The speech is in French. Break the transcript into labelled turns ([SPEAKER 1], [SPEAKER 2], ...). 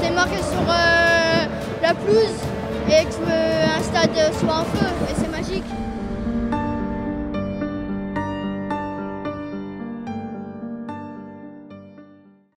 [SPEAKER 1] C'est marqué sur euh, la pelouse et que un stade soit en feu.